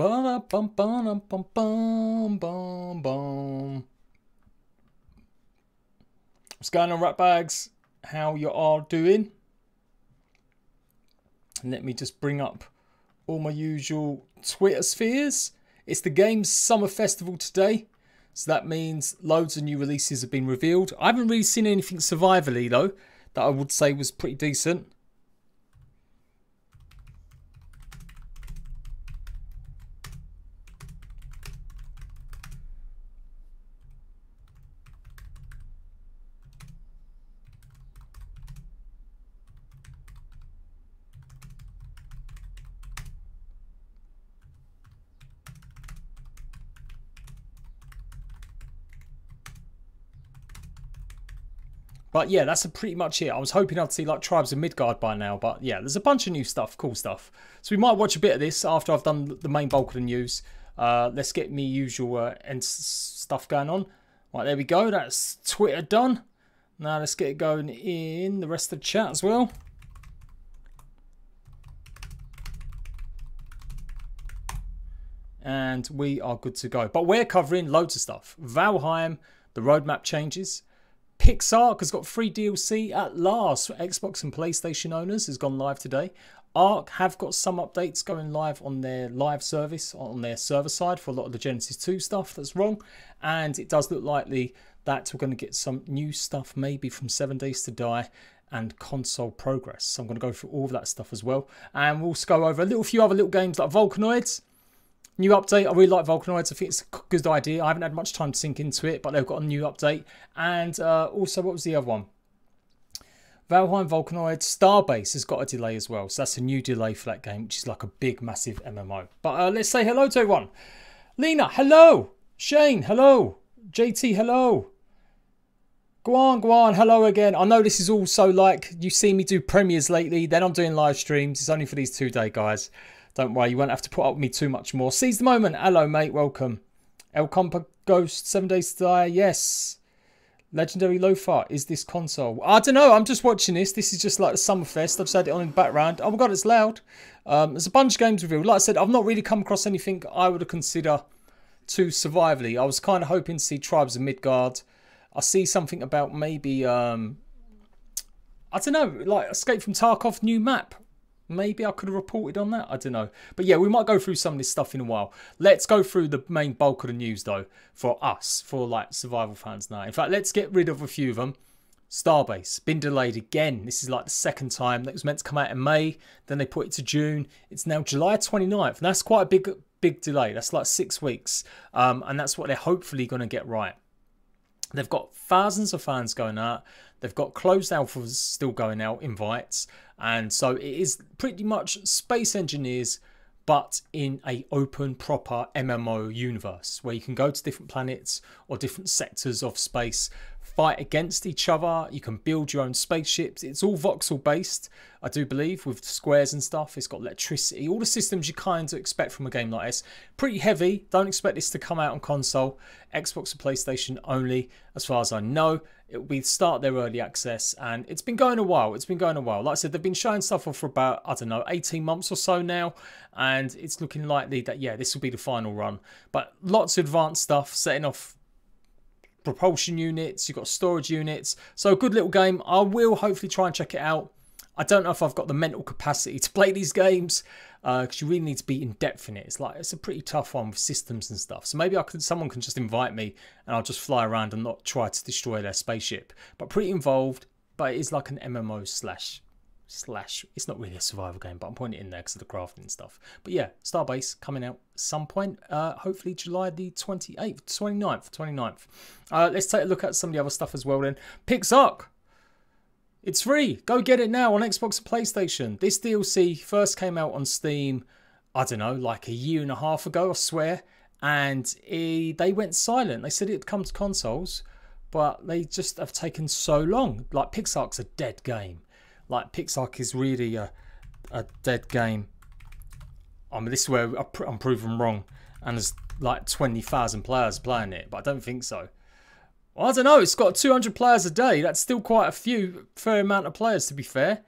Ba-da-bum-ba-dum-bum-bum-bum. What's going on, rat bags? How you all doing? Let me just bring up all my usual Twitter spheres. It's the game's summer festival today. So that means loads of new releases have been revealed. I haven't really seen anything survivally though that I would say was pretty decent. But yeah, that's pretty much it. I was hoping I'd see like Tribes of Midgard by now, but yeah, there's a bunch of new stuff, cool stuff. So we might watch a bit of this after I've done the main bulk of the news. Uh, let's get me usual uh, and stuff going on. Right, there we go. That's Twitter done. Now let's get it going in the rest of the chat as well. And we are good to go. But we're covering loads of stuff. Valheim, the roadmap changes. Pixark has got free DLC at last for Xbox and PlayStation owners has gone live today. Ark have got some updates going live on their live service on their server side for a lot of the Genesis 2 stuff that's wrong. And it does look likely that we're going to get some new stuff maybe from 7 Days to Die and console progress. So I'm going to go through all of that stuff as well. And we'll go over a little few other little games like Volcanoids. New update. I really like Volcanoids. I think it's a good idea. I haven't had much time to sink into it, but they've got a new update. And uh, also, what was the other one? Valheim Volcanoid Starbase has got a delay as well. So that's a new delay for that game, which is like a big, massive MMO. But uh, let's say hello to everyone. Lena, hello. Shane, hello. JT, hello. Go on, hello again. I know this is also like you see me do premieres lately, then I'm doing live streams. It's only for these two day guys. Don't worry, you won't have to put up with me too much more. Seize the moment. Hello, mate. Welcome. El Compa Ghost, Seven Days to Die. Yes. Legendary Lothar, is this console? I don't know. I'm just watching this. This is just like the Summerfest. I've just had it on in the background. Oh my god, it's loud. Um, there's a bunch of games revealed. Like I said, I've not really come across anything I would consider too survivally. I was kind of hoping to see Tribes of Midgard. I see something about maybe um, I don't know, like Escape from Tarkov new map. Maybe I could have reported on that. I don't know. But yeah, we might go through some of this stuff in a while. Let's go through the main bulk of the news though for us, for like survival fans now. In fact, let's get rid of a few of them. Starbase, been delayed again. This is like the second time. That was meant to come out in May. Then they put it to June. It's now July 29th. And that's quite a big, big delay. That's like six weeks. Um, and that's what they're hopefully going to get right. They've got thousands of fans going out. They've got closed alphas still going out, invites. And so it is pretty much space engineers, but in a open, proper MMO universe where you can go to different planets or different sectors of space fight against each other. You can build your own spaceships. It's all voxel based, I do believe, with squares and stuff. It's got electricity, all the systems you kind of expect from a game like this. Pretty heavy. Don't expect this to come out on console. Xbox and PlayStation only, as far as I know. It be start their early access, and it's been going a while. It's been going a while. Like I said, they've been showing stuff off for about I don't know 18 months or so now, and it's looking likely that yeah, this will be the final run. But lots of advanced stuff, setting off propulsion units, you've got storage units. So a good little game. I will hopefully try and check it out. I don't know if I've got the mental capacity to play these games because uh, you really need to be in depth in it. It's like it's a pretty tough one with systems and stuff. So maybe I could someone can just invite me and I'll just fly around and not try to destroy their spaceship. But pretty involved. But it is like an MMO slash slash it's not really a survival game but i'm it in there because of the crafting stuff. But yeah starbase coming out some point uh hopefully july the 28th 29th 29th uh let's take a look at some of the other stuff as well then. Pixark it's free! Go get it now on xbox and playstation. This dlc first came out on steam i don't know like a year and a half ago i swear. And it, they went silent. They said it'd come to consoles but they just have taken so long. Like pixark's a dead game like Pixark is really a, a dead game. I mean, this is where I'm proven wrong. And there's like 20,000 players playing it, but I don't think so. Well, I don't know. It's got 200 players a day. That's still quite a few, fair amount of players to be fair.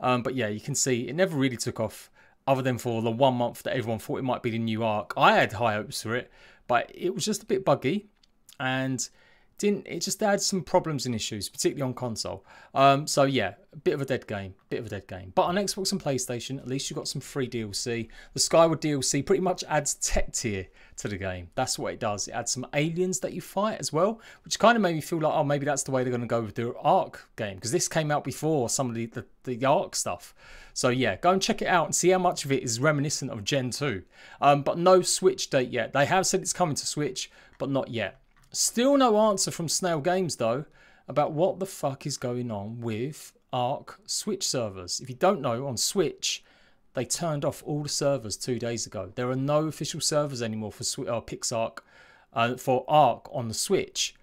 Um, but yeah, you can see it never really took off other than for the one month that everyone thought it might be the new Ark. I had high hopes for it, but it was just a bit buggy and didn't it just had some problems and issues, particularly on console. Um, so yeah, a bit of a dead game, bit of a dead game. But on Xbox and PlayStation, at least you got some free DLC. The Skyward DLC pretty much adds tech tier to the game. That's what it does. It adds some aliens that you fight as well, which kind of made me feel like, oh, maybe that's the way they're going to go with the Ark game because this came out before some of the, the, the Ark stuff. So yeah, go and check it out and see how much of it is reminiscent of Gen 2. Um, but no Switch date yet. They have said it's coming to Switch, but not yet. Still no answer from Snail Games though about what the fuck is going on with Ark Switch servers. If you don't know, on Switch, they turned off all the servers two days ago. There are no official servers anymore for Sw- uh, PixArk, uh, for Ark on the Switch.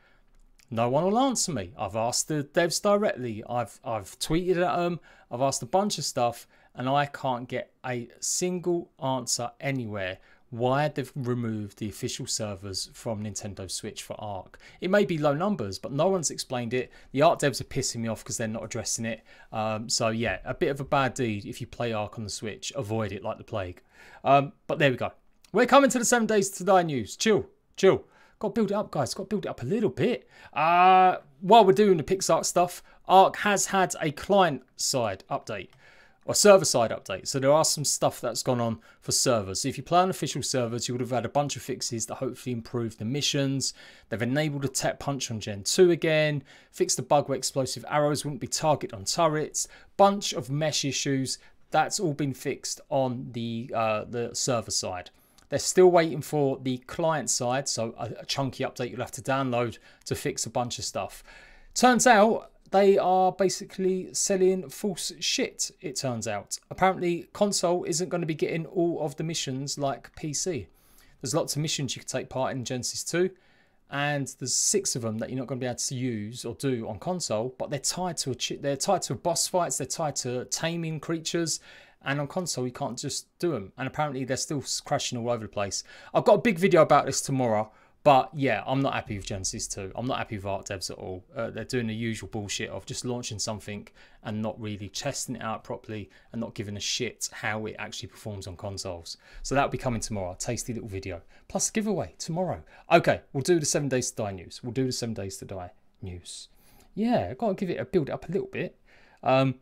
No one will answer me. I've asked the devs directly. I've I've tweeted at them. I've asked a bunch of stuff, and I can't get a single answer anywhere why they've removed the official servers from Nintendo Switch for Ark. It may be low numbers, but no one's explained it. The Ark devs are pissing me off because they're not addressing it. Um, so yeah, a bit of a bad deed if you play Ark on the Switch. Avoid it like the plague. Um, but there we go. We're coming to the seven days to die news. Chill, chill. Got to build it up, guys. Got to build it up a little bit. Uh, while we're doing the PixArk stuff, Ark has had a client side update or server side update. So there are some stuff that's gone on for servers. So if you play on official servers, you would have had a bunch of fixes that hopefully improve the missions. They've enabled a Tek punch on Gen 2 again, fixed the bug where explosive arrows wouldn't be target on turrets, bunch of mesh issues. That's all been fixed on the uh, the server side. They're still waiting for the client side, so a, a chunky update you'll have to download to fix a bunch of stuff. Turns out they are basically selling false shit, it turns out. Apparently, console isn't going to be getting all of the missions like PC. There's lots of missions you can take part in Genesis 2, and there's six of them that you're not going to be able to use or do on console, but they're tied to a they're tied to boss fights, they're tied to taming creatures, and on console you can't just do them. And apparently they're still crashing all over the place. I've got a big video about this tomorrow but yeah, I'm not happy with Genesis 2. I'm not happy with Ark Devs at all. Uh, they're doing the usual bullshit of just launching something and not really testing it out properly and not giving a shit how it actually performs on consoles. So that'll be coming tomorrow. Tasty little video. Plus giveaway tomorrow. Okay, we'll do the 7 Days to Die news. We'll do the 7 Days to Die news. Yeah, I've got to give it a build up a little bit. Um,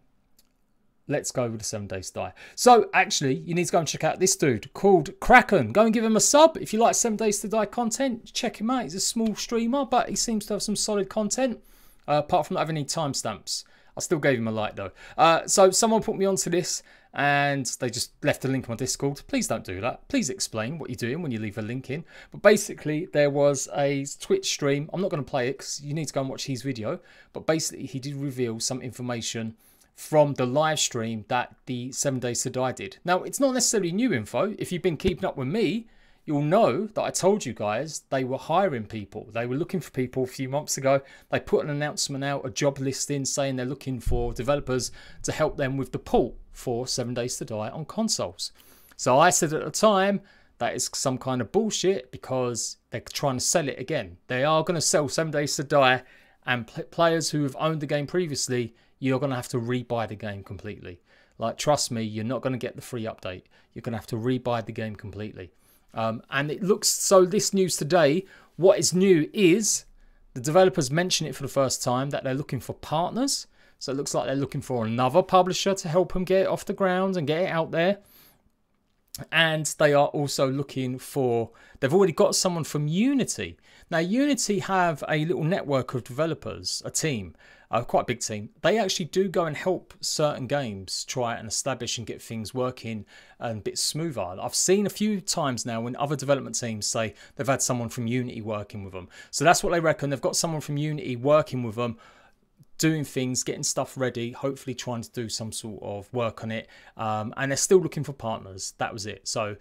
let's go with the seven days to die. So actually, you need to go and check out this dude called Kraken. Go and give him a sub if you like seven days to die content. Check him out. He's a small streamer, but he seems to have some solid content. Uh, apart from not having any timestamps. I still gave him a like though. Uh, so someone put me onto this and they just left a link on Discord. Please don't do that. Please explain what you're doing when you leave a link in. But basically, there was a Twitch stream. I'm not going to play it because you need to go and watch his video. But basically, he did reveal some information from the live stream that the Seven Days to Die did. Now, it's not necessarily new info. If you've been keeping up with me, you'll know that I told you guys they were hiring people. They were looking for people a few months ago. They put an announcement out, a job listing saying they're looking for developers to help them with the port for Seven Days to Die on consoles. So I said at the time, that is some kind of bullshit because they're trying to sell it again. They are going to sell Seven Days to Die, and players who have owned the game previously you're going to have to rebuy the game completely. Like, trust me, you're not going to get the free update. You're going to have to rebuy the game completely. Um, and it looks so. This news today, what is new is the developers mention it for the first time that they're looking for partners. So it looks like they're looking for another publisher to help them get it off the ground and get it out there. And they are also looking for, they've already got someone from Unity. Now, Unity have a little network of developers, a team, uh, a quite big team. They actually do go and help certain games try and establish and get things working and a bit smoother. I've seen a few times now when other development teams say they've had someone from Unity working with them. So that's what they reckon. They've got someone from Unity working with them doing things, getting stuff ready, hopefully trying to do some sort of work on it. Um, and they're still looking for partners. That was it. So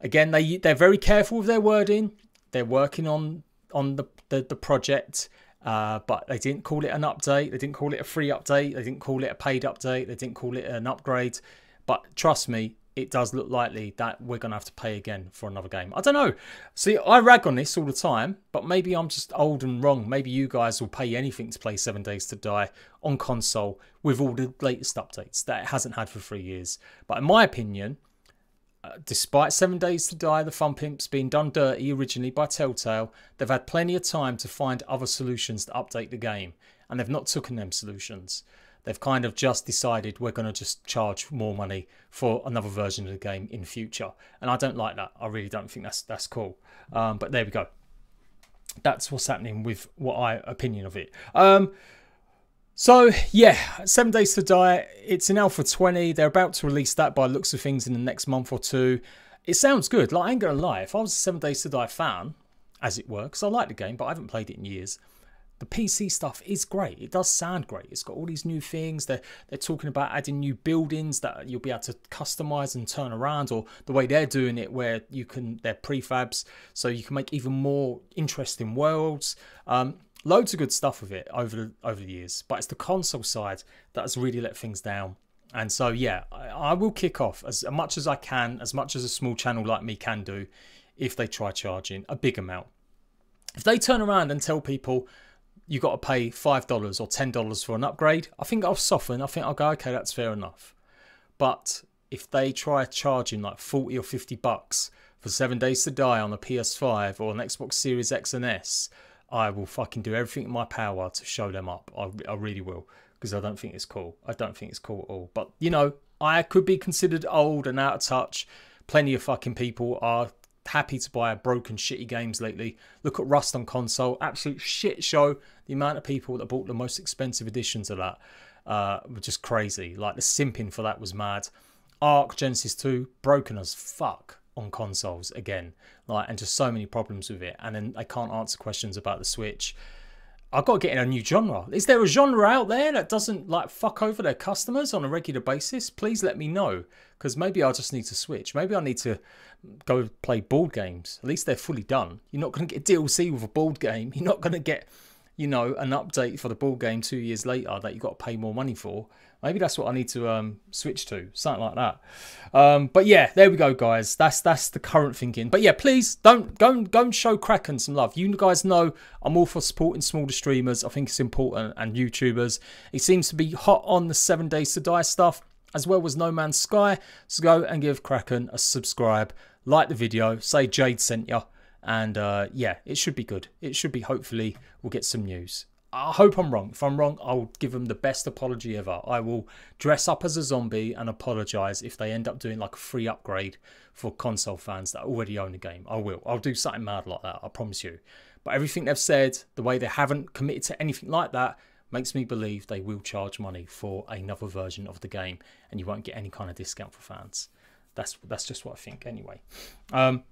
again, they they're very careful with their wording. They're working on on the the, the project. Uh, but they didn't call it an update. They didn't call it a free update. They didn't call it a paid update. They didn't call it an upgrade. But trust me, it does look likely that we're going to have to pay again for another game. I don't know. See, I rag on this all the time, but maybe I'm just old and wrong. Maybe you guys will pay anything to play Seven Days to Die on console with all the latest updates that it hasn't had for three years. But in my opinion, uh, despite Seven Days to Die, the Fun Pimps being done dirty originally by Telltale, they've had plenty of time to find other solutions to update the game, and they've not taken them solutions. They've kind of just decided we're going to just charge more money for another version of the game in future, and I don't like that. I really don't think that's that's cool. Um, but there we go. That's what's happening with what I opinion of it. Um, so yeah, Seven Days to Die. It's in Alpha 20. They're about to release that by looks of things in the next month or two. It sounds good. Like I ain't gonna lie, if I was a Seven Days to Die fan, as it were, because I like the game, but I haven't played it in years. The PC stuff is great. It does sound great. It's got all these new things. They're they're talking about adding new buildings that you'll be able to customize and turn around, or the way they're doing it, where you can they're prefabs, so you can make even more interesting worlds. Um, loads of good stuff with it over the over the years, but it's the console side that has really let things down. And so yeah, I, I will kick off as much as I can, as much as a small channel like me can do, if they try charging a big amount. If they turn around and tell people you got to pay five dollars or ten dollars for an upgrade, I think I'll soften. I think I'll go, okay, that's fair enough. But if they try charging like forty or fifty bucks for Seven Days to Die on a PS5 or an Xbox Series X and S, I will fucking do everything in my power to show them up. I, I really will because I don't think it's cool. I don't think it's cool at all. But you know, I could be considered old and out of touch. Plenty of fucking people are happy to buy a broken shitty games lately. Look at Rust on console, absolute shit show. The amount of people that bought the most expensive editions of that uh, were just crazy. Like the simping for that was mad. Ark Genesis 2 broken as fuck on consoles again like and just so many problems with it and then they can't answer questions about the switch i've got to get in a new genre. Is there a genre out there that doesn't like fuck over their customers on a regular basis? Please let me know because maybe i just need to switch. Maybe i need to go play board games. At least they're fully done. You're not going to get dlc with a board game. You're not going to get you know an update for the board game two years later that you've got to pay more money for Maybe that's what I need to um, switch to, something like that. Um, but yeah, there we go, guys. That's that's the current thinking. But yeah, please don't go and go and show Kraken some love. You guys know I'm all for supporting smaller streamers. I think it's important and YouTubers. He seems to be hot on the Seven Days to Die stuff as well as No Man's Sky. So go and give Kraken a subscribe, like the video, say Jade sent you, and uh, yeah, it should be good. It should be. Hopefully, we'll get some news. I hope I'm wrong. If I'm wrong, I'll give them the best apology ever. I will dress up as a zombie and apologize if they end up doing like a free upgrade for console fans that already own the game. I will. I'll do something mad like that. I promise you. But everything they've said, the way they haven't committed to anything like that, makes me believe they will charge money for another version of the game, and you won't get any kind of discount for fans. That's that's just what I think anyway. Um,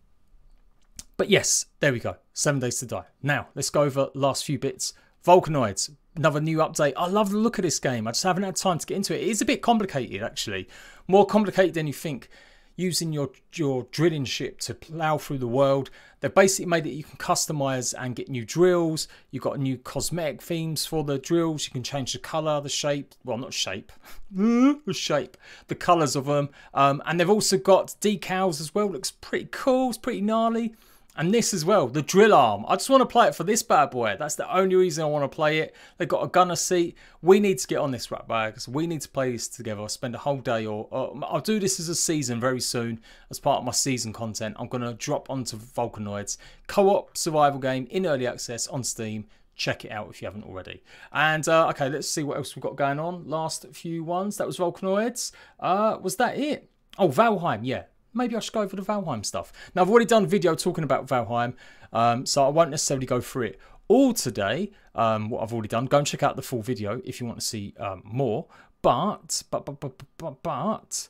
but yes, there we go. Seven days to die. Now let's go over last few bits Volcanoids, another new update. I love the look of this game. I just haven't had time to get into it. It is a bit complicated, actually. More complicated than you think. Using your your drilling ship to plow through the world. They've basically made it you can customize and get new drills. You've got new cosmetic themes for the drills. You can change the color, the shape. Well, not shape, the shape, the colors of them. Um, and they've also got decals as well. Looks pretty cool. It's pretty gnarly. And this as well, the drill arm. I just want to play it for this bad boy. That's the only reason I want to play it. They've got a gunner seat. We need to get on this rat bags. We need to play this together. I'll spend a whole day or, or, I'll do this as a season very soon as part of my season content. I'm going to drop onto Volcanoids. Co-op survival game in early access on Steam. Check it out if you haven't already. And uh, okay, let's see what else we've got going on. Last few ones. That was Volcanoids. Uh, was that it? Oh, Valheim. Yeah, maybe I should go over the Valheim stuff. Now, I've already done a video talking about Valheim, um, so I won't necessarily go through it all today, um, what I've already done. Go and check out the full video if you want to see um, more. But, but, but, but, but, but,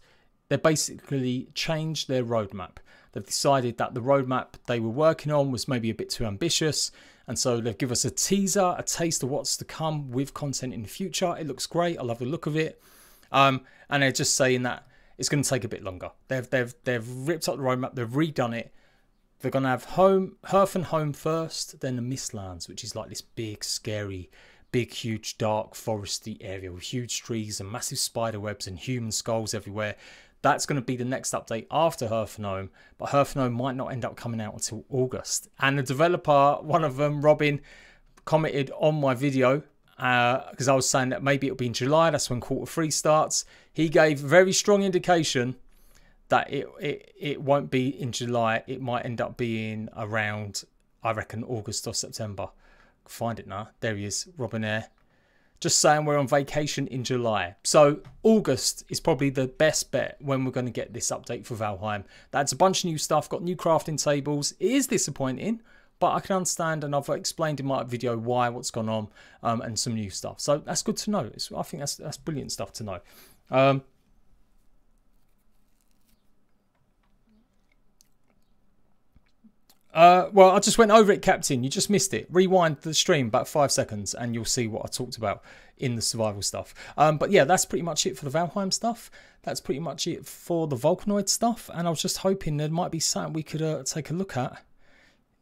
they basically changed their roadmap. They've decided that the roadmap they were working on was maybe a bit too ambitious. And so they've given us a teaser, a taste of what's to come with content in the future. It looks great. I love the look of it. Um, and they're just saying that it's going to take a bit longer. They've they've they've ripped up the roadmap. They've redone it. They're going to have home Hearth and Home first, then the Mistlands, which is like this big, scary, big, huge, dark, foresty area with huge trees and massive spider webs and human skulls everywhere. That's going to be the next update after Home, but Home might not end up coming out until August. And the developer, one of them, Robin, commented on my video because uh, I was saying that maybe it'll be in July. That's when quarter three starts. He gave very strong indication that it, it it won't be in July. It might end up being around, I reckon, August or September. Find it now. There he is, Robin Eyre. Just saying we're on vacation in July. So August is probably the best bet when we're going to get this update for Valheim. That's a bunch of new stuff, got new crafting tables. It is disappointing, but I can understand and I've explained in my video why, what's gone on, um, and some new stuff. So that's good to know. It's, I think that's, that's brilliant stuff to know. Um, Uh, well, I just went over it, Captain. You just missed it. Rewind the stream about five seconds and you'll see what I talked about in the survival stuff. Um, but yeah, that's pretty much it for the Valheim stuff. That's pretty much it for the Volcanoid stuff. And I was just hoping there might be something we could uh, take a look at.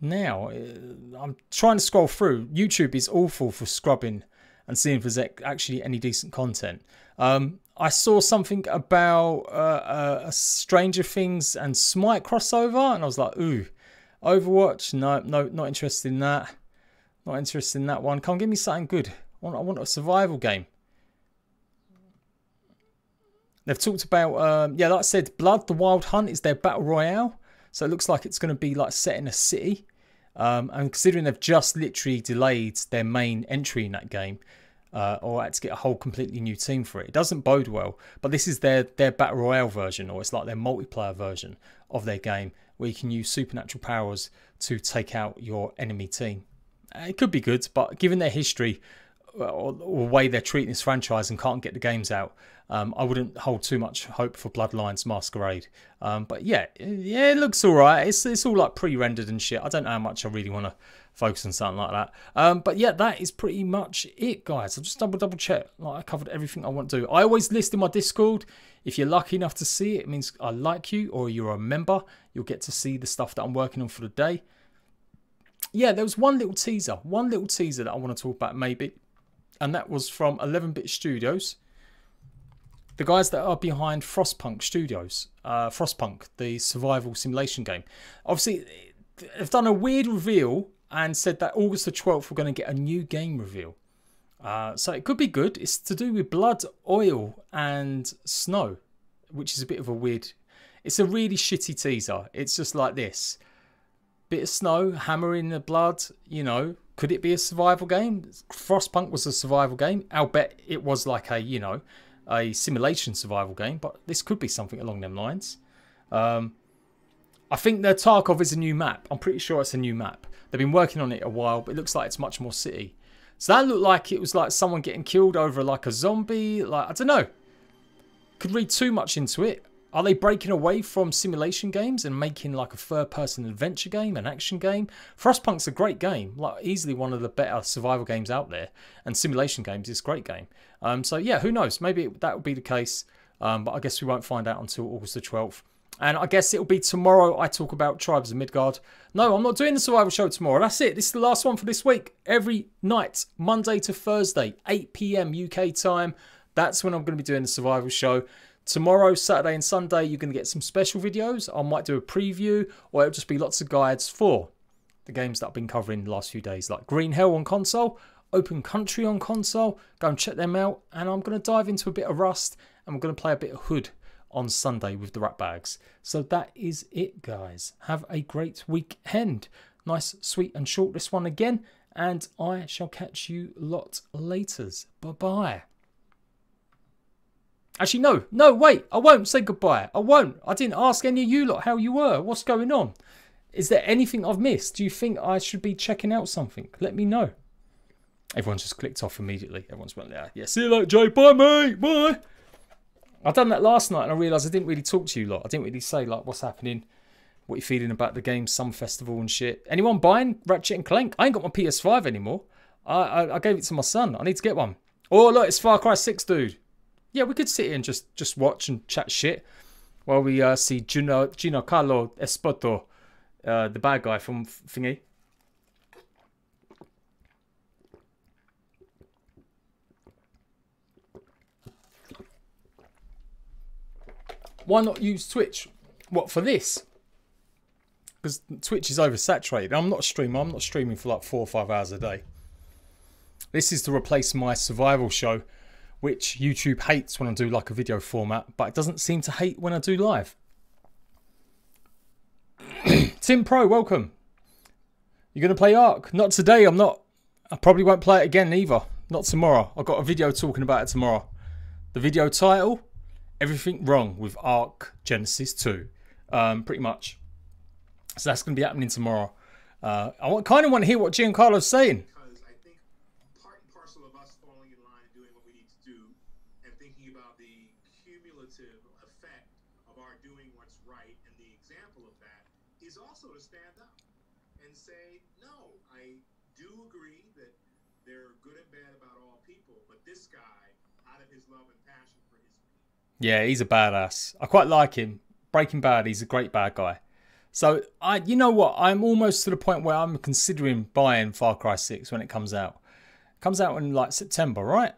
Now, uh, I'm trying to scroll through. YouTube is awful for scrubbing and seeing if there's actually any decent content. Um, I saw something about uh, uh, Stranger Things and Smite crossover, and I was like, ooh, Overwatch? No, no, not interested in that. Not interested in that one. Come give me something good. I want, I want a survival game. They've talked about, um, yeah, like I said, Blood, the Wild Hunt is their battle royale. So it looks like it's going to be like set in a city. Um, and considering they've just literally delayed their main entry in that game, uh, or had to get a whole completely new team for it. It doesn't bode well, but this is their their battle royale version, or it's like their multiplayer version of their game, where you can use supernatural powers to take out your enemy team. Uh, it could be good, but given their history uh, or the way they're treating this franchise and can't get the games out, um, I wouldn't hold too much hope for Bloodlines Masquerade. Um, but yeah, yeah, it looks all right. It's it's all like pre-rendered and shit. I don't know how much I really want to focus on something like that. Um, but yeah, that is pretty much it, guys. I'll just double double check. Like I covered everything I want to do. I always list in my Discord. If you're lucky enough to see it, it means I like you or you're a member. You'll get to see the stuff that I'm working on for the day. Yeah, there was one little teaser, one little teaser that I want to talk about maybe, and that was from 11-bit Studios. The guys that are behind Frostpunk Studios, uh, Frostpunk, the survival simulation game. Obviously, they've done a weird reveal and said that August the 12th we're going to get a new game reveal. Uh, so it could be good. It's to do with blood, oil, and snow, which is a bit of a weird. It's a really shitty teaser. It's just like this: bit of snow, hammer in the blood. You know, could it be a survival game? Frostpunk was a survival game. I'll bet it was like a you know a simulation survival game, but this could be something along them lines. Um, I think the Tarkov is a new map. I'm pretty sure it's a new map. They've been working on it a while, but it looks like it's much more city. So that looked like it was like someone getting killed over like a zombie. Like, I don't know. Could read too much into it. Are they breaking away from simulation games and making like a third person adventure game, an action game? Frostpunk's a great game, like easily one of the better survival games out there. And simulation games is a great game. Um, so yeah, who knows? Maybe that will be the case. Um, but I guess we won't find out until August the 12th. And I guess it'll be tomorrow I talk about Tribes of Midgard. No, I'm not doing the survival show tomorrow. That's it. This is the last one for this week. Every night, Monday to Thursday, 8 p.m. UK time. That's when I'm going to be doing the survival show. Tomorrow, Saturday and Sunday, you're going to get some special videos. I might do a preview or it'll just be lots of guides for the games that I've been covering the last few days, like Green Hell on console, Open Country on console. Go and check them out. And I'm going to dive into a bit of Rust and we're going to play a bit of Hood on Sunday with the rat bags. So that is it, guys. Have a great weekend. Nice, sweet, and short this one again. And I shall catch you lot later. Bye bye. Actually, no, no, wait, I won't say goodbye. I won't. I didn't ask any of you lot how you were. What's going on? Is there anything I've missed? Do you think I should be checking out something? Let me know. Everyone's just clicked off immediately. Everyone's went, yeah, yeah, see you later, Jay. Bye, mate. Bye. I done that last night and I realised I didn't really talk to you lot. I didn't really say like what's happening, what you're feeling about the game, some festival and shit. Anyone buying Ratchet and Clank? I ain't got my PS5 anymore. I, I, I gave it to my son. I need to get one. Oh look, it's Far Cry 6, dude. Yeah, we could sit here and just just watch and chat shit while we uh, see Gino Giancarlo Esposito, uh, the bad guy from Thingy. Why not use Twitch? What, for this? Because Twitch is oversaturated. I'm not a streamer. I'm not streaming for like four or five hours a day. This is to replace my survival show, which YouTube hates when I do like a video format, but it doesn't seem to hate when I do live. Tim Pro, welcome. You're going to play Ark? Not today, I'm not. I probably won't play it again either. Not tomorrow. I've got a video talking about it tomorrow. The video title Everything Wrong with Ark Genesis 2. Um, pretty much. So that's going to be happening tomorrow. Uh, I kind of want to hear what Giancarlo's saying. Because I think part and parcel of us falling in line and doing what we need to do and thinking about the cumulative effect of our doing what's right and the example of that is also to stand up and say, no, I do agree that there are good and bad about all people, but this guy, out of his love and passion for his people. Yeah, he's a badass. I quite like him. Breaking Bad, he's a great bad guy. So I, you know what? I'm almost to the point where I'm considering buying Far Cry 6 when it comes out. It comes out in like September, right?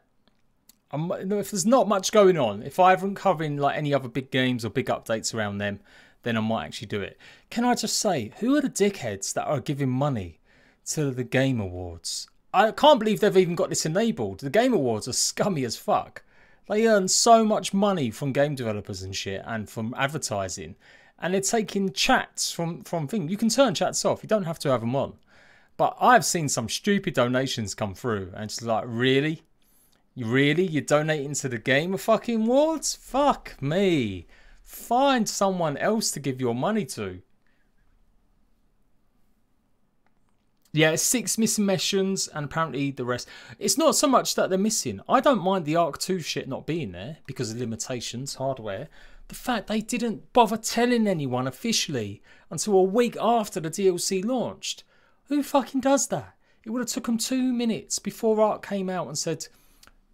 I'm, if there's not much going on, if I haven't covering like any other big games or big updates around them, then I might actually do it. Can I just say, who are the dickheads that are giving money to the Game Awards? I can't believe they've even got this enabled. The Game Awards are scummy as fuck. They earn so much money from game developers and shit and from advertising and they're taking chats from from things. You can turn chats off. You don't have to have them on. But I've seen some stupid donations come through, and it's like, really, you really, you're donating to the game of fucking awards? Fuck me. Find someone else to give your money to. Yeah, six missing missions and apparently the rest. It's not so much that they're missing. I don't mind the Ark 2 shit not being there because of limitations, hardware the fact they didn't bother telling anyone officially until a week after the DLC launched. Who fucking does that? It would have took them two minutes before Ark came out and said,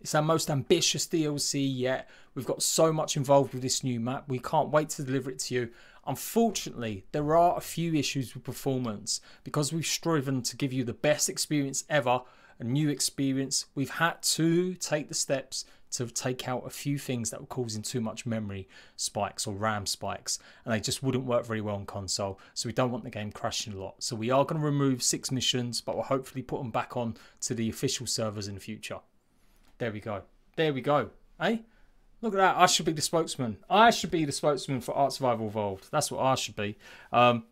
it's our most ambitious DLC yet. We've got so much involved with this new map. We can't wait to deliver it to you. Unfortunately, there are a few issues with performance because we've striven to give you the best experience ever, a new experience. We've had to take the steps to take out a few things that were causing too much memory spikes or RAM spikes, and they just wouldn't work very well on console. So we don't want the game crashing a lot. So we are going to remove six missions, but we'll hopefully put them back on to the official servers in the future. There we go. There we go. Hey, look at that. I should be the spokesman. I should be the spokesman for Ark Survival Evolved. That's what I should be. Um,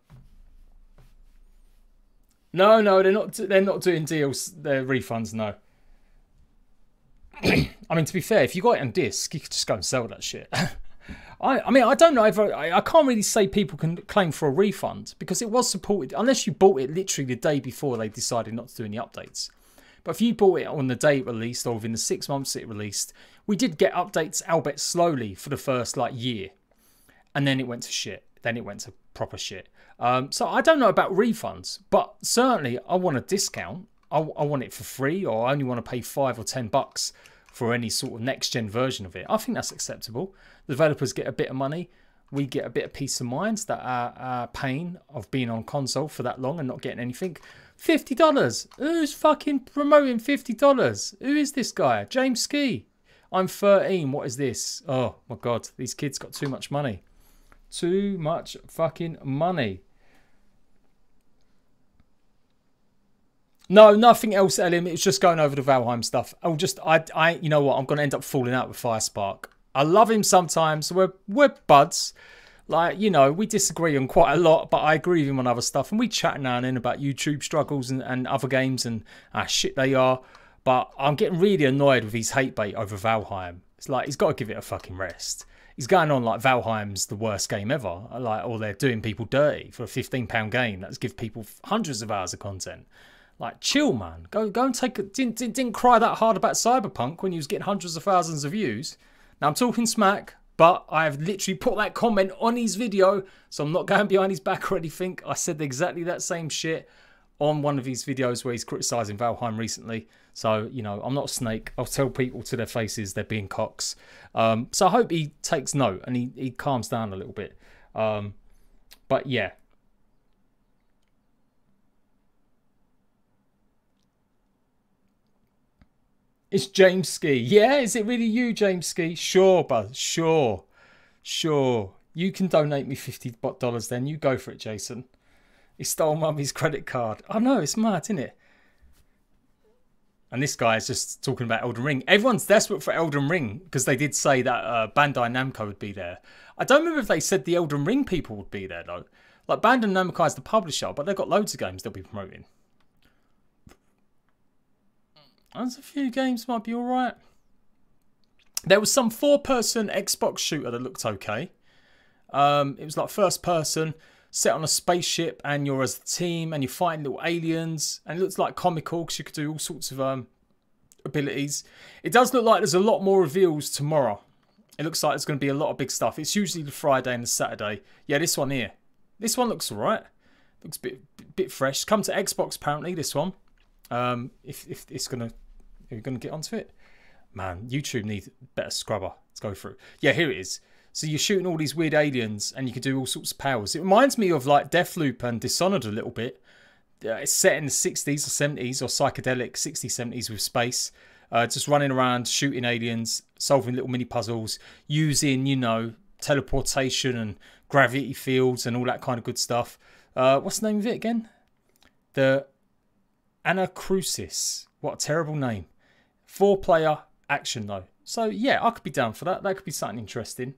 no, no, they're not. They're not doing deals. They're refunds. No. I mean, to be fair, if you got it on disc, you could just go and sell that shit. I, I mean, I don't know if I, I can't really say people can claim for a refund because it was supported, unless you bought it literally the day before they decided not to do any updates. But if you bought it on the day it released or within the six months it released, we did get updates, albeit slowly, for the first like year. And then it went to shit. Then it went to proper shit. Um, so I don't know about refunds, but certainly I want a discount I, I want it for free or I only want to pay five or ten bucks for any sort of next gen version of it. I think that's acceptable. The developers get a bit of money. We get a bit of peace of mind that our, our pain of being on console for that long and not getting anything. $50. Who's fucking promoting $50? Who is this guy? James Ski. I'm 13. What is this? Oh my God. These kids got too much money. Too much fucking money. No, nothing else, Elim. It's just going over the Valheim stuff. I'll just, I, I, you know what? I'm going to end up falling out with Firespark. I love him sometimes. We're, we're buds. Like, you know, we disagree on quite a lot, but I agree with him on other stuff. And we chat now and then about YouTube struggles and, and other games and how shit they are. But I'm getting really annoyed with his hate bait over Valheim. It's like, he's got to give it a fucking rest. He's going on like Valheim's the worst game ever. Like, or they're doing people dirty for a £15 game. That's give people hundreds of hours of content. Like, chill, man. Go, go and take. A, didn't, didn't, didn't cry that hard about Cyberpunk when you was getting hundreds of thousands of views. Now I'm talking smack, but I have literally put that comment on his video, so I'm not going behind his back or anything. I said exactly that same shit on one of his videos where he's criticizing Valheim recently. So, you know, I'm not a snake. I'll tell people to their faces they're being cocks. Um, so I hope he takes note and he, he calms down a little bit. Um, but yeah, It's James Ski. Yeah, is it really you, James Ski? Sure, bud. Sure. Sure. You can donate me $50 then. You go for it, Jason. He stole mummy's credit card. I know, it's mad, isn't it? And this guy is just talking about Elden Ring. Everyone's desperate for Elden Ring because they did say that uh, Bandai Namco would be there. I don't remember if they said the Elden Ring people would be there though. Like Bandai Namco is the publisher, but they've got loads of games they'll be promoting. There's a few games might be alright. There was some four-person Xbox shooter that looked okay. Um, it was like first person, set on a spaceship, and you're as a team, and you're fighting little aliens, and it looks like comical because you could do all sorts of um, abilities. It does look like there's a lot more reveals tomorrow. It looks like there's going to be a lot of big stuff. It's usually the Friday and the Saturday. Yeah, this one here. This one looks alright. Looks a bit, bit fresh. Come to Xbox apparently, this one. Um, if, if it's going to... Are you going to get onto it? Man, YouTube needs better scrubber. Let's go through. Yeah, here it is. So you're shooting all these weird aliens and you can do all sorts of powers. It reminds me of like Deathloop and Dishonored a little bit. Uh, it's set in the 60s or 70s or psychedelic 60s, 70s with space. Uh, just running around, shooting aliens, solving little mini puzzles, using, you know, teleportation and gravity fields and all that kind of good stuff. Uh, what's the name of it again? The Anacrusis. What a terrible name. Four player action though. So yeah, I could be down for that. That could be something interesting.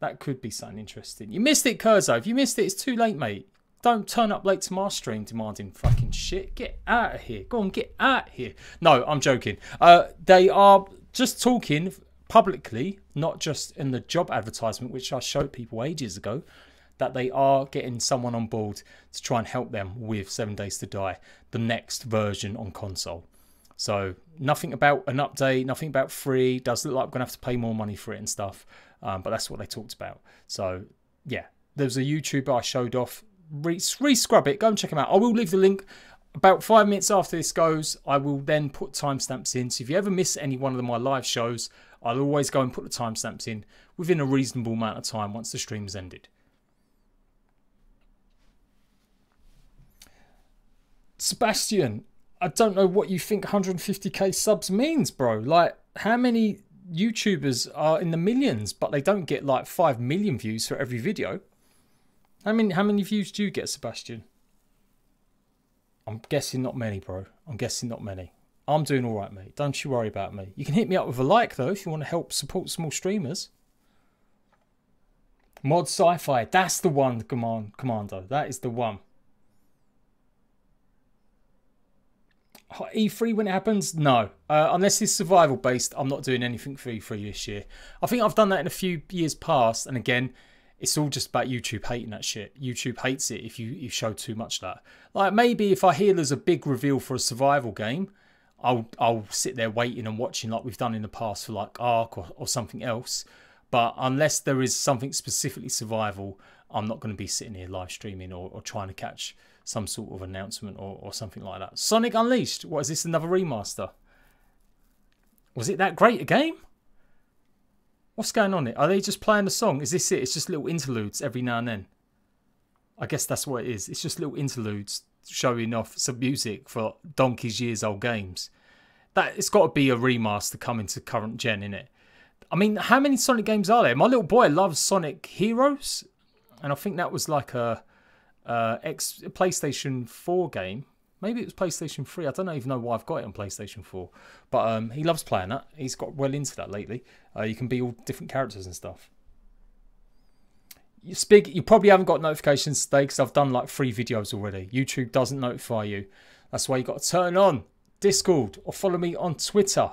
That could be something interesting. You missed it, Curzo. If you missed it, it's too late, mate. Don't turn up late to my stream demanding fucking shit. Get out of here. Go on, get out of here. No, I'm joking. Uh, they are just talking publicly, not just in the job advertisement, which I showed people ages ago, that they are getting someone on board to try and help them with Seven Days to Die, the next version on console. So nothing about an update, nothing about free. Does look like I'm gonna have to pay more money for it and stuff. Um, but that's what they talked about. So yeah, there's a YouTuber I showed off re, scrub it. Go and check him out. I will leave the link about five minutes after this goes. I will then put timestamps in. So if you ever miss any one of my live shows, I'll always go and put the timestamps in within a reasonable amount of time once the stream's ended. Sebastian, I don't know what you think 150k subs means, bro. Like, how many YouTubers are in the millions, but they don't get like 5 million views for every video? I mean, how many views do you get, Sebastian? I'm guessing not many, bro. I'm guessing not many. I'm doing all right, mate. Don't you worry about me. You can hit me up with a like, though, if you want to help support small streamers. Mod Sci-Fi. That's the one, command, Commando. That is the one. E3 when it happens? No. Uh, unless it's survival based, I'm not doing anything for E3 this year. I think I've done that in a few years past, and again, it's all just about YouTube hating that shit. YouTube hates it if you, you show too much that. Like maybe if I hear there's a big reveal for a survival game, I'll I'll sit there waiting and watching like we've done in the past for like Ark or, or something else. But unless there is something specifically survival, I'm not going to be sitting here live streaming or, or trying to catch some sort of announcement or, or something like that. Sonic Unleashed. What is this? Another remaster? Was it that great a game? What's going on here? Are they just playing the song? Is this it? It's just little interludes every now and then. I guess that's what it is. It's just little interludes showing off some music for donkey's years old games. That it's got to be a remaster coming to current gen, in it. I mean, how many Sonic games are there? My little boy loves Sonic Heroes, and I think that was like a, PlayStation 4 game. Maybe it was PlayStation 3. I don't even know why I've got it on PlayStation 4. But um, he loves playing that. He's got well into that lately. Uh, you can be all different characters and stuff. You speak. You probably haven't got notifications today because I've done like three videos already. YouTube doesn't notify you. That's why you got to turn on Discord or follow me on Twitter.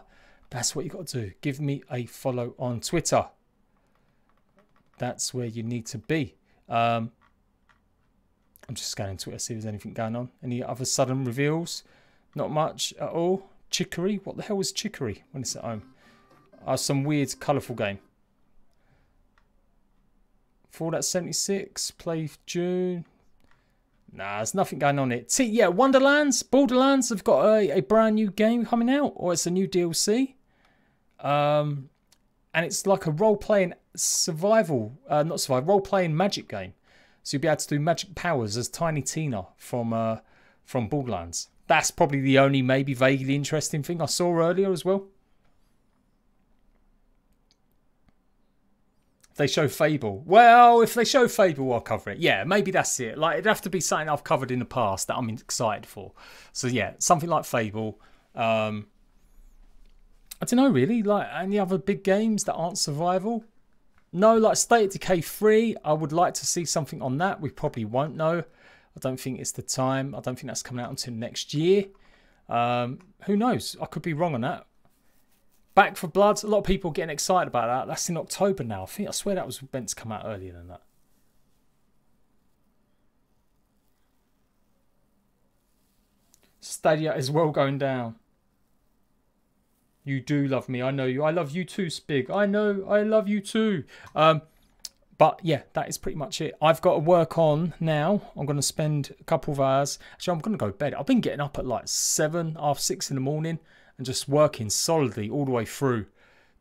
That's what you got to do. Give me a follow on Twitter. That's where you need to be. Um, I'm just scanning Twitter, see if there's anything going on. Any other sudden reveals? Not much at all. Chicory? What the hell is Chicory when it's at home? Uh, some weird, colourful game. Fallout 76, play June. Nah, there's nothing going on. See, yeah, Wonderlands, Borderlands have got a, a brand new game coming out, or it's a new DLC. Um, and it's like a role-playing survival, uh, not survival, role-playing magic game. So you'll be able to do magic powers as Tiny Tina from uh, from Borderlands. That's probably the only maybe vaguely interesting thing I saw earlier as well. they show Fable. Well, if they show Fable, I'll cover it. Yeah, maybe that's it. Like it'd have to be something I've covered in the past that I'm excited for. So yeah, something like Fable. Um, I don't know really. Like any other big games that aren't survival. No, like State of Decay 3, I would like to see something on that. We probably won't know. I don't think it's the time. I don't think that's coming out until next year. Um, who knows? I could be wrong on that. Back 4 Blood, a lot of people getting excited about that. That's in October now. I think I swear that was meant to come out earlier than that. Stadia is well going down. You do love me. I know you. I love you too, Spig. I know. I love you too. Um, but yeah, that is pretty much it. I've got to work on now. I'm going to spend a couple of hours. Actually, I'm going to go to bed. I've been getting up at like seven, half six in the morning and just working solidly all the way through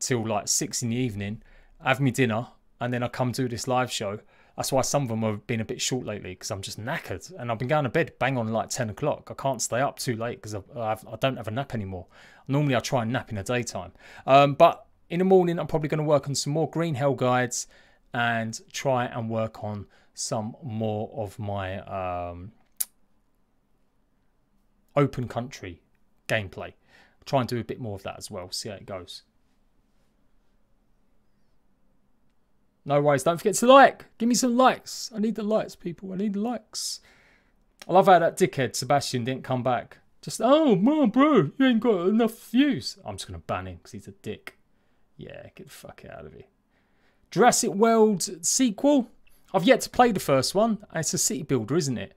till like six in the evening. Have me dinner and then I come do this live show. That's why some of them have been a bit short lately because I'm just knackered and I've been going to bed bang on like 10 o'clock. I can't stay up too late because I, don't have a nap anymore. Normally I try and nap in the daytime. Um, but in the morning I'm probably going to work on some more Green Hell guides and try and work on some more of my um, open country gameplay. Try and do a bit more of that as well, see how it goes. No worries, don't forget to like. Give me some likes. I need the likes, people. I need the likes. I love how that dickhead Sebastian didn't come back. Just, oh, man, bro, you ain't got enough views. I'm just going to ban him because he's a dick. Yeah, get the fuck out of here. Jurassic World sequel. I've yet to play the first one. It's a city builder, isn't it?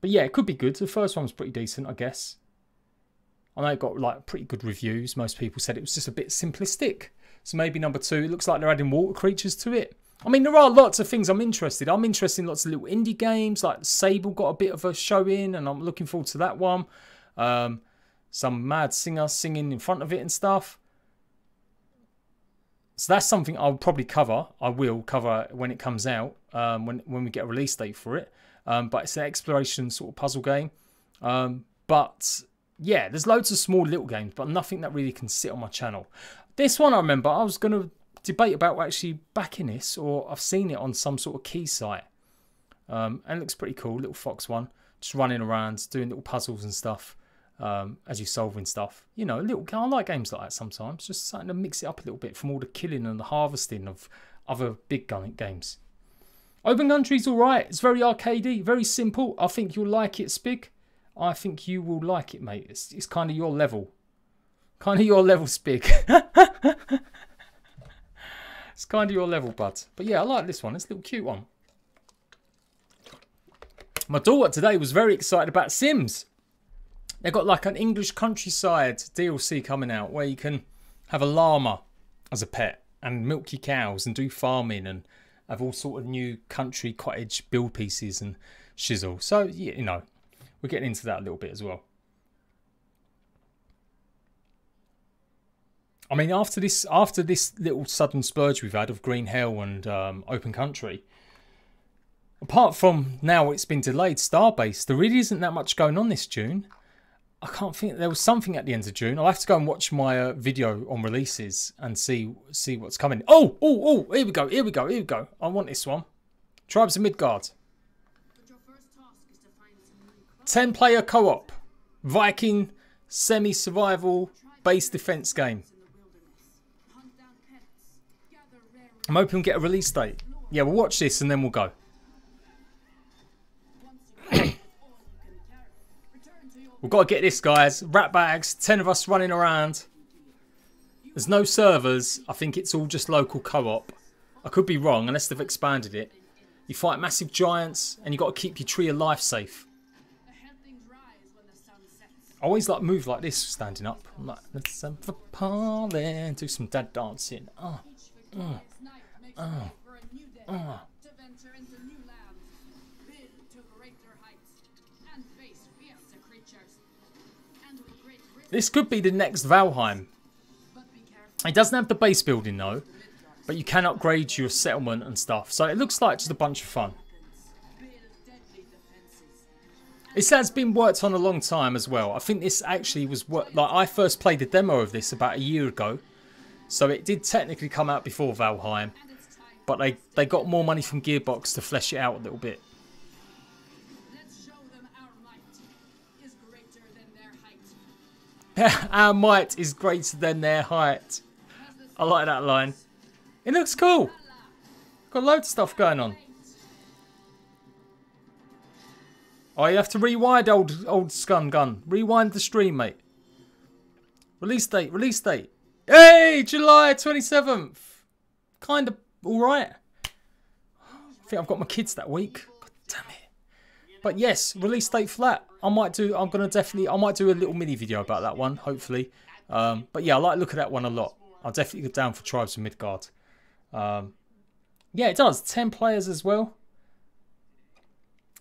But yeah, it could be good. The first one was pretty decent, I guess. I know it got like pretty good reviews. Most people said it was just a bit simplistic. So maybe number two. It looks like they're adding water creatures to it. I mean, there are lots of things I'm interested. I'm interested in lots of little indie games. Like Sable got a bit of a show in, and I'm looking forward to that one. Um, some mad singer singing in front of it and stuff. So that's something I'll probably cover. I will cover when it comes out, um, when when we get a release date for it. Um, but it's an exploration sort of puzzle game. Um, but yeah, there's loads of small little games, but nothing that really can sit on my channel. This one I remember I was going to debate about actually backing this, or I've seen it on some sort of key site. Um, and it looks pretty cool, little fox one, just running around doing little puzzles and stuff um, as you're solving stuff. You know, little. I like games like that sometimes. Just starting to mix it up a little bit from all the killing and the harvesting of other big gun games. Open Country's alright. It's very arcadey, very simple. I think you'll like it, Spig. I think you will like it, mate. It's, it's kind of your level. Kind of your level, Spig. it's kind of your level, bud. But yeah, I like this one. It's a little cute one. My daughter today was very excited about Sims. They've got like an English countryside DLC coming out where you can have a llama as a pet and milk your cows and do farming and have all sort of new country cottage build pieces and shizzle. So, yeah, you know, we're getting into that a little bit as well. I mean, after this, after this little sudden spurge we've had of Green Hell and um, Open Country, apart from now it's been delayed Starbase, there really isn't that much going on this June. I can't think there was something at the end of June. I'll have to go and watch my uh, video on releases and see see what's coming. Oh, oh, oh! Here we go! Here we go! Here we go! I want this one. Tribes of Midgard. Ten player co-op, Viking semi-survival base defense game. I'm hoping we'll get a release date. Yeah, we'll watch this and then we'll go. We've got to get this, guys. Rat bags, 10 of us running around. There's no servers. I think it's all just local co-op. I could be wrong, unless they've expanded it. You fight massive giants, and you've got to keep your tree of life safe. I always like move like this, standing up. I'm like, let's have a party, do some dad dancing. Oh, oh, oh, oh. This could be the next Valheim. It doesn't have the base building though, but you can upgrade your settlement and stuff. So it looks like just a bunch of fun. It has been worked on a long time as well. I think this actually was what like I first played the demo of this about a year ago. So it did technically come out before Valheim, but they they got more money from Gearbox to flesh it out a little bit. Our might is greater than their height. I like that line. It looks cool. Got loads of stuff going on. Oh, you have to rewind old old scum gun. Rewind the stream, mate. Release date, release date. Hey, July 27th. Kind of alright. I think I've got my kids that week. God damn it. But yes, release date that. I might do, I'm going to definitely, I might do a little mini video about that one, hopefully. Um, but yeah, I like look at that one a lot. I'll definitely go down for Tribes of Midgard. Um, yeah, it does. 10 players as well.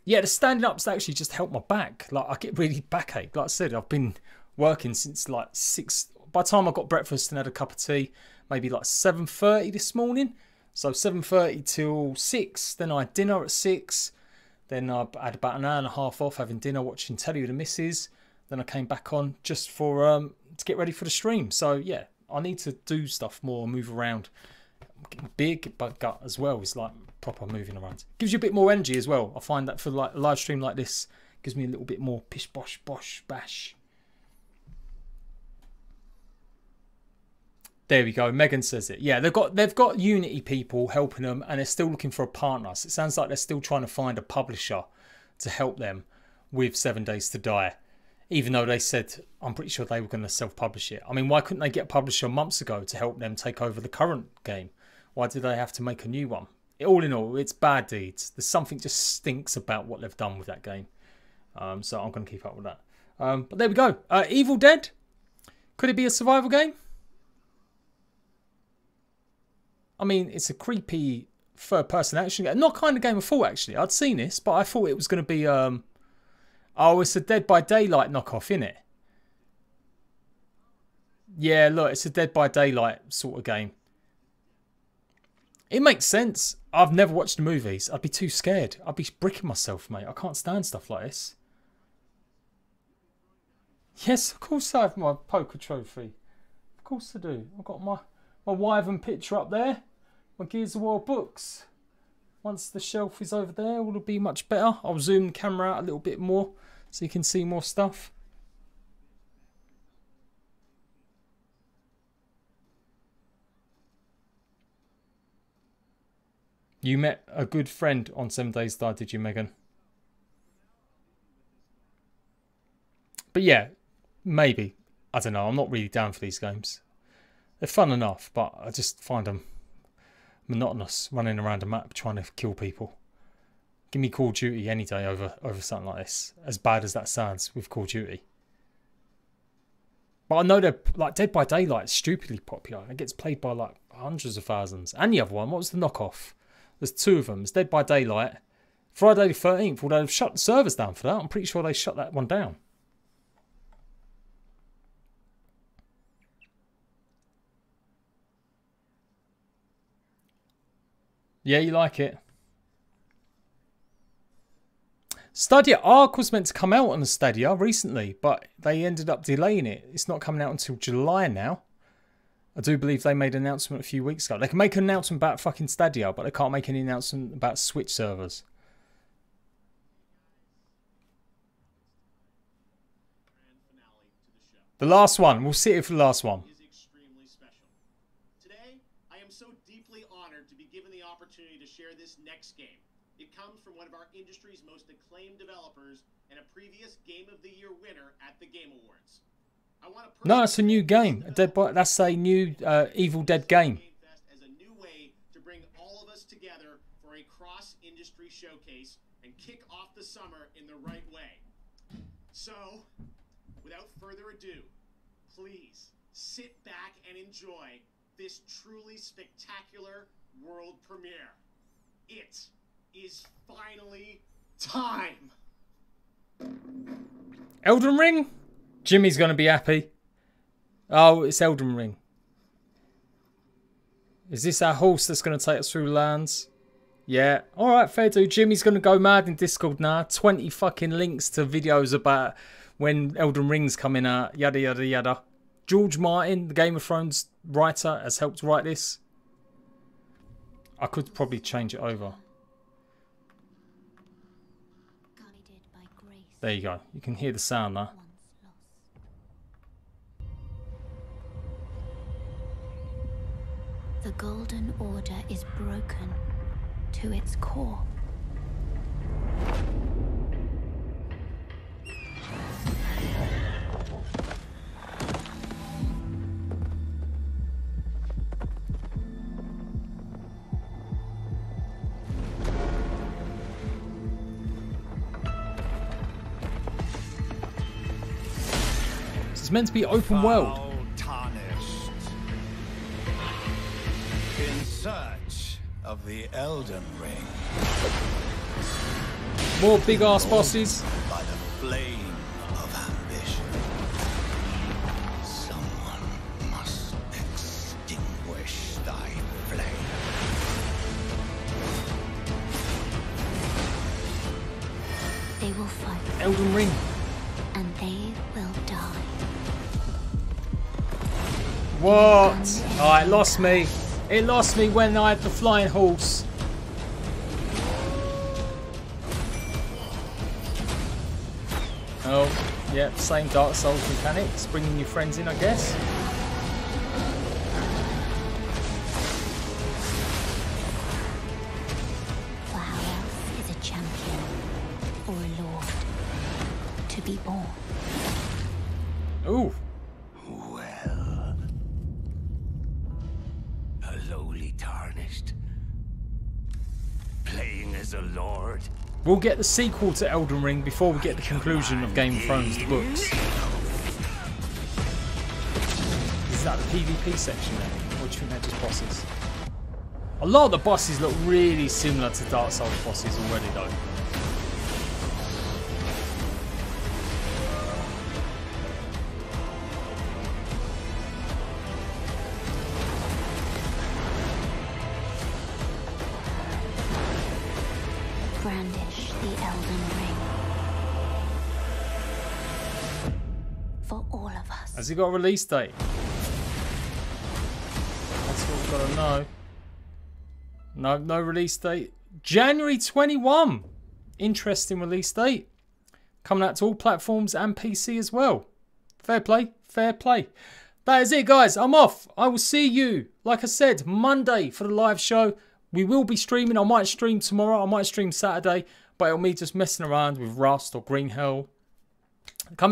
Yeah, the standing up's actually just help my back. Like, I get really backache. Like I said, I've been working since like 6. By the time I got breakfast and had a cup of tea, maybe like 7.30 this morning. So 7.30 till 6. Then I had dinner at 6. Then I had about an hour and a half off having dinner, watching telly with the Misses. Then I came back on just for um, to get ready for the stream. So yeah, I need to do stuff more, move around. big, but gut as well is like proper moving around. Gives you a bit more energy as well. I find that for like a live stream like this, gives me a little bit more pish bosh bosh bash. There we go. Megan says it. Yeah, they've got they've got Unity people helping them, and they're still looking for a partner. So it sounds like they're still trying to find a publisher to help them with Seven Days to Die. Even though they said, I'm pretty sure they were going to self-publish it. I mean, why couldn't they get a publisher months ago to help them take over the current game? Why did they have to make a new one? All in all, it's bad deeds. There's something just stinks about what they've done with that game. Um, so I'm going to keep up with that. Um, but there we go. Uh, Evil Dead. Could it be a survival game? I mean, it's a creepy third person action game. Not kind of game of thought, actually. I'd seen this, but I thought it was going to be. Um, oh, it's a Dead by Daylight knockoff, isn't it? Yeah, look, it's a Dead by Daylight sort of game. It makes sense. I've never watched the movies. I'd be too scared. I'd be bricking myself, mate. I can't stand stuff like this. Yes, of course I have my poker trophy. Of course I do. I've got my, my Wyvern picture up there my Gears of War books. Once the shelf is over there, will be much better. I'll zoom the camera out a little bit more so you can see more stuff. You met a good friend on Seven Days Die, did you, Megan? But yeah, maybe. I don't know. I'm not really down for these games. They're fun enough, but I just find them monotonous running around a map trying to kill people. Give me Call of Duty any day over over something like this. As bad as that sounds with Call of Duty. But I know they're like Dead by Daylight stupidly popular. It gets played by like hundreds of thousands. And the other one, what was the knockoff? There's two of them. It's Dead by Daylight. Friday the 13th, although they've shut the servers down for that. I'm pretty sure they shut that one down. Yeah, you like it. Stadia Ark was meant to come out on the Stadia recently, but they ended up delaying it. It's not coming out until July now. I do believe they made an announcement a few weeks ago. They can make an announcement about fucking Stadia, but they can't make any announcement about Switch servers. The last one. We'll see it for the last one. Industry's most acclaimed developers and a previous Game of the Year winner at the Game Awards. I want to no, it's a new game. A Dead by, that's a new uh, Evil Dead game. As a new way to bring all of us together for a cross-industry showcase and kick off the summer in the right way. So, without further ado, please sit back and enjoy this truly spectacular world premiere. It is finally time. Elden Ring? Jimmy's going to be happy. Oh, it's Elden Ring. Is this our horse that's going to take us through lands? Yeah. All right, fair do. Jimmy's going to go mad in Discord now. 20 fucking links to videos about when Elden Ring's coming out. Yada, yada, yada. George Martin, the Game of Thrones writer, has helped write this. I could probably change it over. There you go. You can hear the sound there. The Golden Order is broken to its core. It's meant to be open world. Tarnished. In search of the Elden Ring More big ass bosses. by the flame of ambition. Someone must extinguish thy flame. They will fight, Elden Ring. What? Oh, it lost me. It lost me when I had the flying horse. Oh, yeah, same Dark Souls mechanics. Bringing your friends in, I guess. For we'll get the sequel to Elden Ring before we get the conclusion of Game of Thrones, the books. Is that the PvP section then? Or do you think they're just bosses? A lot of the bosses look really similar to Dark Souls bosses already though. Has he got a release date? That's what we've got to know. No, no release date. January 21. Interesting release date. Coming out to all platforms and PC as well. Fair play, fair play. That is it, guys. I'm off. I will see you, like I said, Monday for the live show. We will be streaming. I might stream tomorrow. I might stream Saturday. But it'll be just messing around with Rust or Green Hell. Come